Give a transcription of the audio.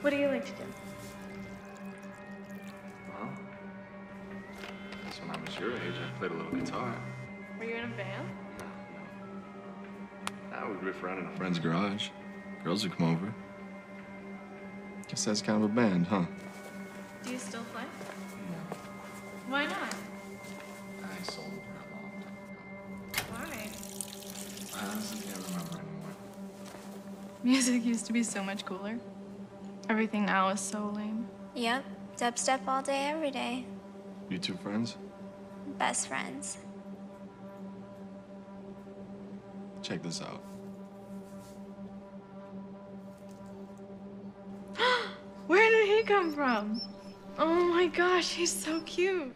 What do you like to do? Well, that's when I was your age. I played a little guitar. Were you in a band? No, no. I would riff around in a friend's garage. Girls would come over. Guess that's kind of a band, huh? Do you still play? No. Why not? I sold it for a long time ago. Why? I honestly can't remember anymore. Music used to be so much cooler. Everything now is so lame. Yep, dubstep all day, every day. You two friends? Best friends. Check this out. Where did he come from? Oh my gosh, he's so cute.